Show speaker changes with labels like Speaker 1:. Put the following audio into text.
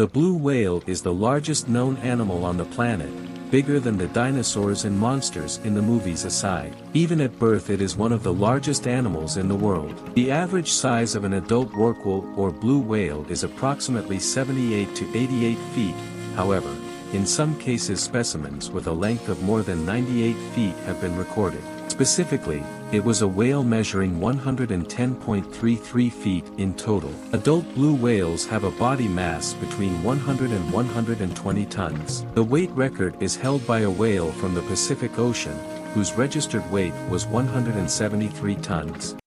Speaker 1: The blue whale is the largest known animal on the planet, bigger than the dinosaurs and monsters in the movies aside. Even at birth it is one of the largest animals in the world. The average size of an adult rorqual or blue whale is approximately 78 to 88 feet, however, in some cases specimens with a length of more than 98 feet have been recorded. Specifically, it was a whale measuring 110.33 feet in total. Adult blue whales have a body mass between 100 and 120 tons. The weight record is held by a whale from the Pacific Ocean, whose registered weight was 173 tons.